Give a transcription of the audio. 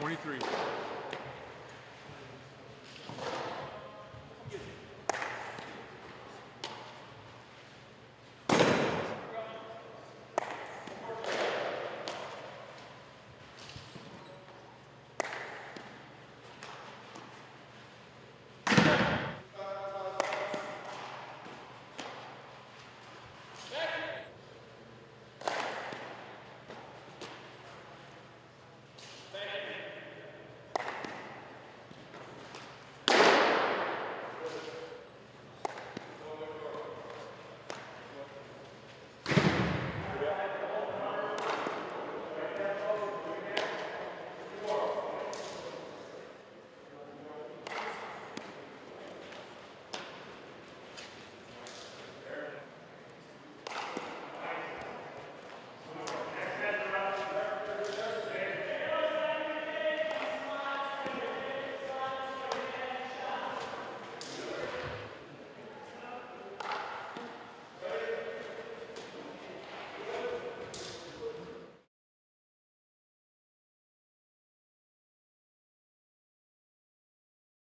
23.